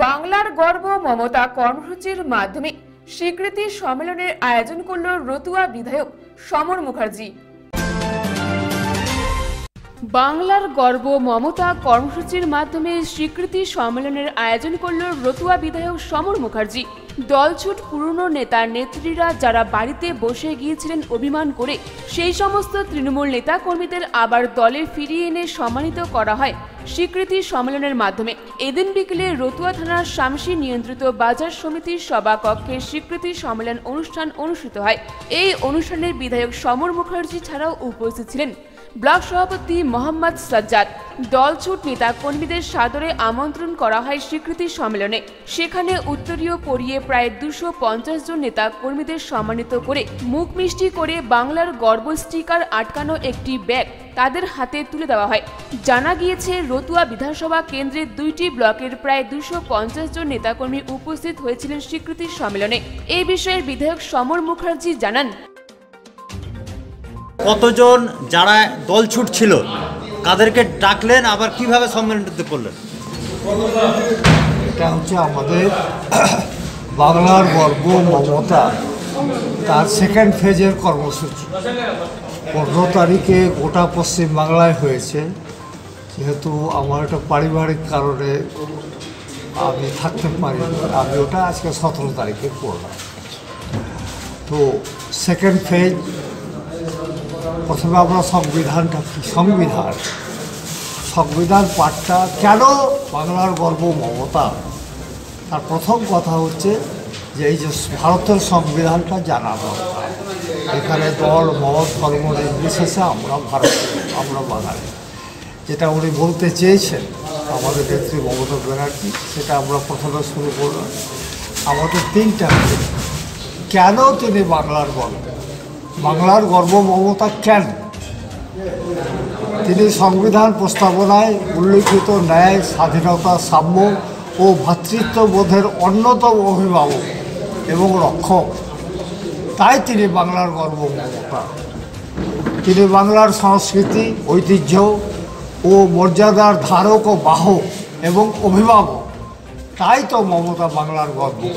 বাংলার গর্ব মমতা কর্মসূচির মাধ্যমে স্বীকৃতি সম্মেলনের আয়োজন করল রতুয়া বিধায়ক সমর মুখার্জি। বাংলার গর্ব মমতা কর্মসূচির মাধ্যমে স্বীকৃতি সম্মেলনের আয়োজন করল রতুয়া বিধায়ক সমর মুখার্জি। দলছুট পুরনো নেতা নেত্রীরা যারা বাড়িতে বসে গিয়েছিলেন অভিমান করে, সেই সমস্ত তৃণমূল নেতা কর্মীদের আবার দলে ফিরিয়ে এনে সম্মানিত করা হয় স্বীকৃতি সম্মেলনের মাধ্যমে। এদিন বিকেলে রতুয়া থানার শামসি নিয়ন্ত্রিত বাজার সমিতির সভা কক্ষে স্বীকৃতি সম্মেলন অনুষ্ঠান অনুষ্ঠিত হয়। এই অনুষ্ঠানের বিধায়ক সমর মুখার্জি ছাড়াও উপস্থিত ছিলেন। ব্লক সভাপতি মোহাম্মদ সাজ্জাদ। দলছুট নেতা কর্মীদের সাদরে আমন্ত্রণ করা হয় স্বীকৃতি সম্মেলনে। সেখানে উত্তরীয় পরিয়ে প্রায় দুশো পঞ্চাশ জন নেতা কর্মীদের সম্মানিত করে মুখ মিষ্টি করে বাংলার গর্ব স্টিকার আটকানো একটি ব্যাগ তাদের হাতে তুলে দেওয়া হয়। জানা গিয়েছে, রতুয়া বিধানসভা কেন্দ্রের দুইটি ব্লকের প্রায় দুশো পঞ্চাশ জন নেতাকর্মী উপস্থিত হয়েছিলেন স্বীকৃতি সম্মেলনে। এই বিষয়ে বিধায়ক সমর মুখার্জি জানান। কতজন যারা দল ছুট ছিল কাদেরকে ডাকলেন, আবার কীভাবে সম্মেলনটিতে করলেন? এটা হচ্ছে আমাদের বাংলার গর্ব মমতা। তার সেকেন্ড ফেজের কর্মসূচি। পনেরো তারিখে গোটা পশ্চিম বাংলায় হয়েছে। যেহেতু আমার একটা পারিবারিক কারণে আমি থাকতে পারি আমি ওটা আজকে সতেরো তারিখে করলাম। তো সেকেন্ড ফেজ প্রথমে আমরা সংবিধানটা কি? সংবিধান। সংবিধান পাঠটা কেন বাংলার গর্ব মমতা? তার প্রথম কথা হচ্ছে যে এই যে ভারতের সংবিধানটা জানা দরকার। এখানে দল, মত, ধর্ম নির্বিশেষে আমরা ভারত, আমরা বাঙালি। যেটা উনি বলতে চেয়েছেন আমাদের নেত্রী মমতা ব্যানার্জি, সেটা আমরা প্রথমে শুরু করলাম। আমাদের তিনটা। কেন তিনি বাংলার গর্ব? বাংলার গর্ব মমতা কেন? তিনি সংবিধান প্রস্তাবনায় উল্লিখিত ন্যায়, স্বাধীনতা, সাম্য ও ভ্রাতৃত্ববোধের অন্যতম অভিভাবক এবং রক্ষক। তাই তিনি বাংলার গর্ব মমতা। তিনি বাংলার সংস্কৃতি, ঐতিহ্য ও মর্যাদার ধারক ও বাহক এবং অভিভাবক। তাই তো মমতা বাংলার গর্ব।